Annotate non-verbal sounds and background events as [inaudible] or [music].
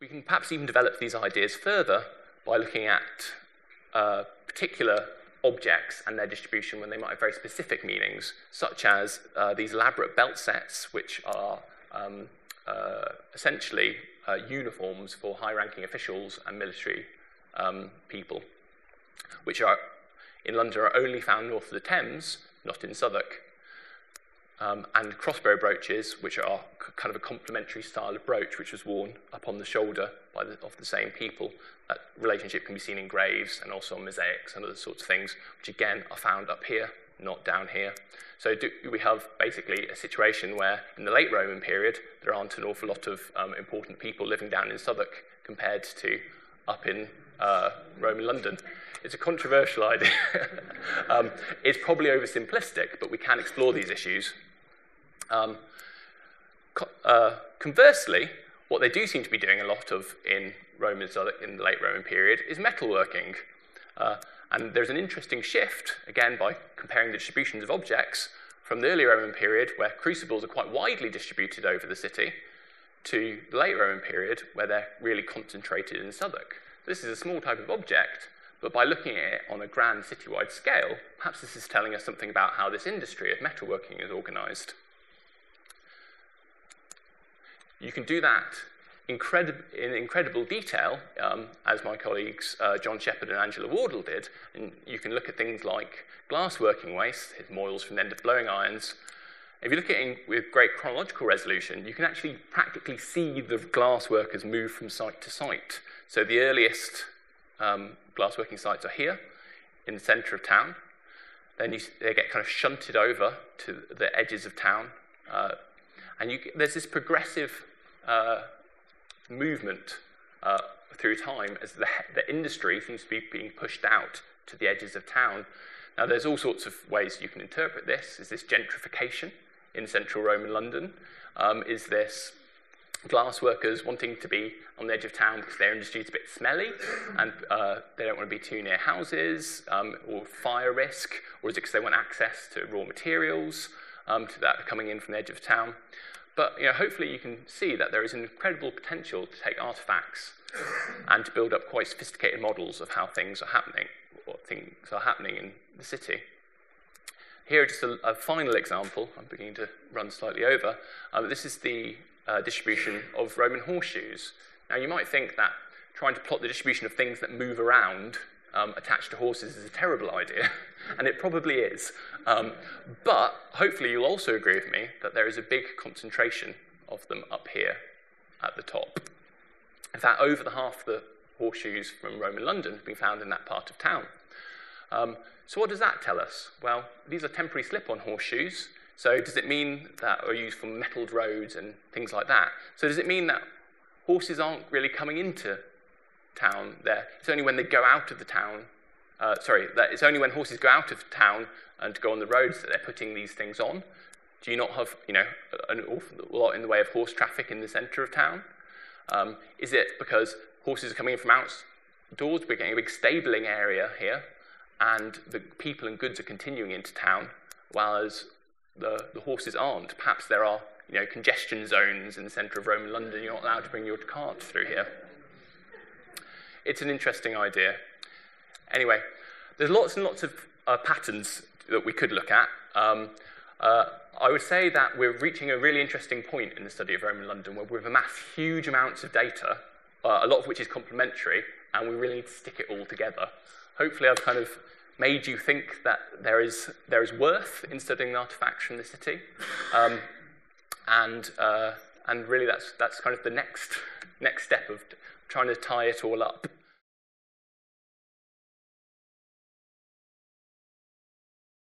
We can perhaps even develop these ideas further by looking at uh, particular objects and their distribution when they might have very specific meanings, such as uh, these elaborate belt sets, which are um, uh, essentially uh, uniforms for high-ranking officials and military um, people, which are in London are only found north of the Thames, not in Southwark. Um, and crossbow brooches, which are kind of a complementary style of brooch, which was worn upon the shoulder by the, of the same people. That relationship can be seen in graves and also on mosaics and other sorts of things, which again are found up here, not down here. So do, we have basically a situation where in the late Roman period, there aren't an awful lot of um, important people living down in Southwark compared to up in uh, Roman London. It's a controversial idea. [laughs] um, it's probably oversimplistic, but we can explore these issues. Um, co uh, conversely, what they do seem to be doing a lot of in Roman in the late Roman period is metalworking. Uh, and there's an interesting shift, again, by comparing the distributions of objects from the early Roman period, where crucibles are quite widely distributed over the city, to the late Roman period, where they're really concentrated in Southwark. This is a small type of object, but by looking at it on a grand citywide scale, perhaps this is telling us something about how this industry of metalworking is organized. You can do that incredi in incredible detail, um, as my colleagues uh, John Shepherd and Angela Wardle did. And you can look at things like glass working waste, moils from the end of blowing irons. If you look at it with great chronological resolution, you can actually practically see the glass workers move from site to site. So the earliest um, glassworking sites are here in the centre of town. Then you, they get kind of shunted over to the edges of town. Uh, and you, there's this progressive uh, movement uh, through time as the, the industry seems to be being pushed out to the edges of town. Now, there's all sorts of ways you can interpret this. Is this gentrification in central Roman London? Um, is this glass workers wanting to be on the edge of town because their industry is a bit smelly and uh, they don't want to be too near houses um, or fire risk, or is it because they want access to raw materials um, to that coming in from the edge of town? But you know, hopefully you can see that there is an incredible potential to take artifacts and to build up quite sophisticated models of how things are happening, what things are happening in the city. Here, just a, a final example. I'm beginning to run slightly over. Um, this is the uh, distribution of Roman horseshoes. Now, you might think that trying to plot the distribution of things that move around um, attached to horses is a terrible idea, [laughs] and it probably is. Um, but hopefully, you'll also agree with me that there is a big concentration of them up here at the top. In fact, over the half the horseshoes from Roman London have been found in that part of town. Um, so, what does that tell us? Well, these are temporary slip on horseshoes. So does it mean that are used for metalled roads and things like that? So does it mean that horses aren't really coming into town there? It's only when they go out of the town, uh, sorry, that it's only when horses go out of town and go on the roads that they're putting these things on. Do you not have, you know, an awful lot in the way of horse traffic in the centre of town? Um, is it because horses are coming in from outdoors, we're getting a big stabling area here, and the people and goods are continuing into town, whereas the, the horses aren't. Perhaps there are you know, congestion zones in the centre of Roman London. You're not allowed to bring your cart through here. It's an interesting idea. Anyway, there's lots and lots of uh, patterns that we could look at. Um, uh, I would say that we're reaching a really interesting point in the study of Roman London where we've amassed huge amounts of data, uh, a lot of which is complementary, and we really need to stick it all together. Hopefully, I've kind of made you think that there is, there is worth in studying the artifacts from the city. Um, and, uh, and really, that's, that's kind of the next, next step of trying to tie it all up.